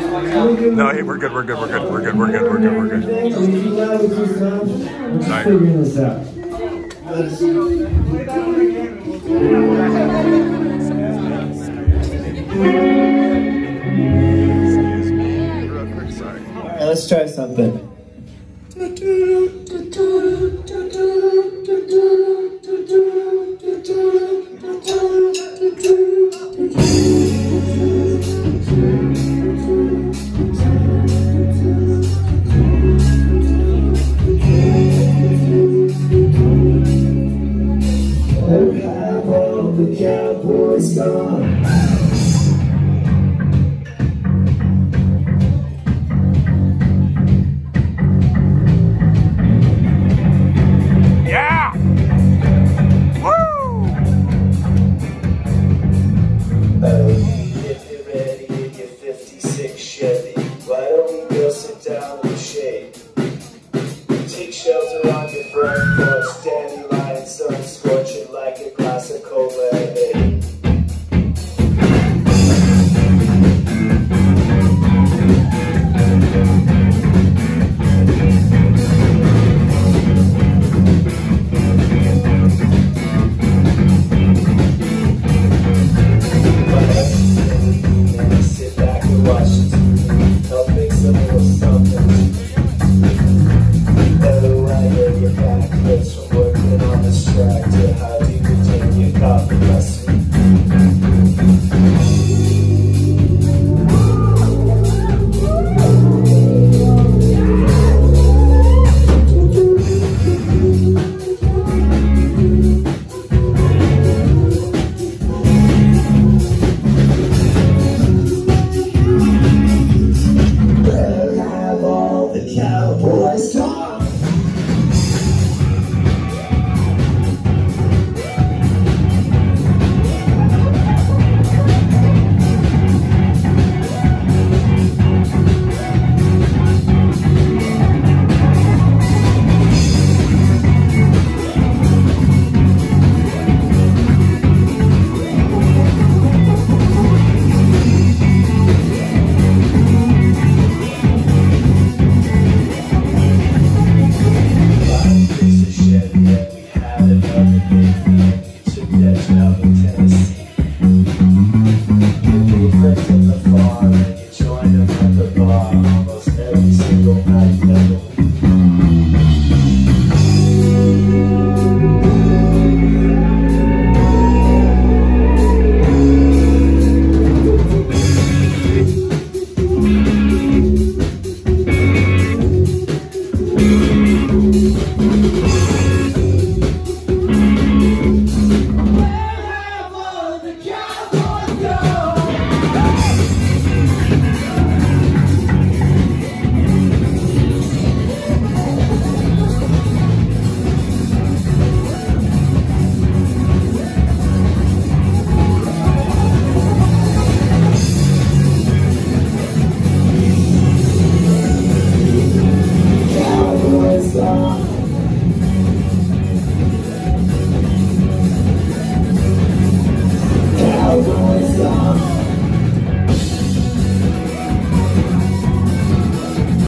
No, hey, we're good, we're good, we're good, we're good, we're good, we're good, we're good. We're just figuring this out. Excuse me, real. All right, let's try something. Cowboys gone. It's working on the track to hide song